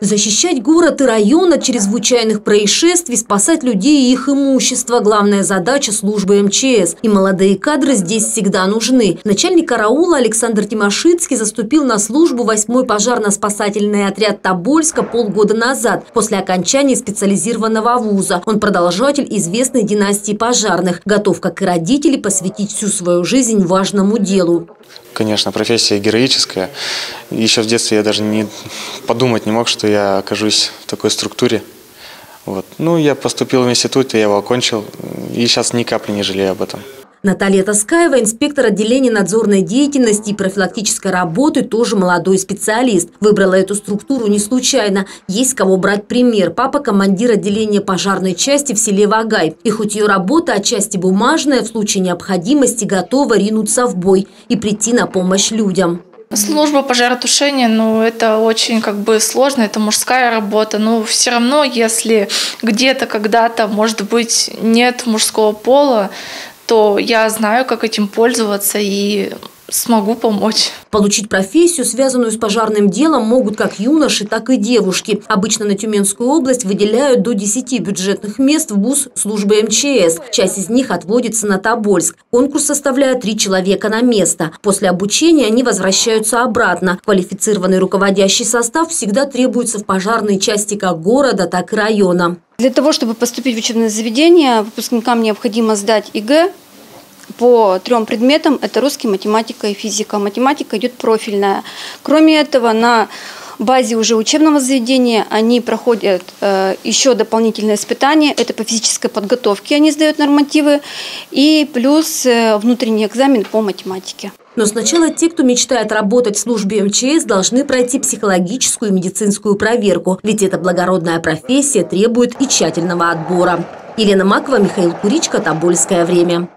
Защищать город и район от чрезвычайных происшествий, спасать людей и их имущество – главная задача службы МЧС. И молодые кадры здесь всегда нужны. Начальник караула Александр Тимошицкий заступил на службу 8-й пожарно-спасательный отряд Тобольска полгода назад, после окончания специализированного вуза. Он продолжатель известной династии пожарных, готов, как и родители, посвятить всю свою жизнь важному делу. Конечно, профессия героическая. Еще в детстве я даже не подумать не мог, что я окажусь в такой структуре. Вот. Ну, я поступил в институт, я его окончил, и сейчас ни капли не жалею об этом. Наталья Таскаева, инспектор отделения надзорной деятельности и профилактической работы, тоже молодой специалист. Выбрала эту структуру не случайно. Есть кого брать пример. Папа – командир отделения пожарной части в селе Вагай. И хоть ее работа отчасти бумажная, в случае необходимости готова ринуться в бой и прийти на помощь людям. Служба пожаротушения, ну, это очень как бы сложно, это мужская работа, но все равно, если где-то когда-то, может быть, нет мужского пола, то я знаю, как этим пользоваться и смогу помочь. Получить профессию, связанную с пожарным делом, могут как юноши, так и девушки. Обычно на Тюменскую область выделяют до 10 бюджетных мест в БУС службы МЧС. Часть из них отводится на Тобольск. Конкурс составляет три человека на место. После обучения они возвращаются обратно. Квалифицированный руководящий состав всегда требуется в пожарной части как города, так и района. Для того, чтобы поступить в учебное заведение, выпускникам необходимо сдать ЕГЭ по трем предметам. Это русский, математика и физика. Математика идет профильная. Кроме этого, на базе уже учебного заведения они проходят э, еще дополнительные испытания. Это по физической подготовке они сдают нормативы. И плюс э, внутренний экзамен по математике. Но сначала те, кто мечтает работать в службе МЧС, должны пройти психологическую и медицинскую проверку, ведь эта благородная профессия требует и тщательного отбора. Елена Макова, Михаил Куричка, Тобольское время.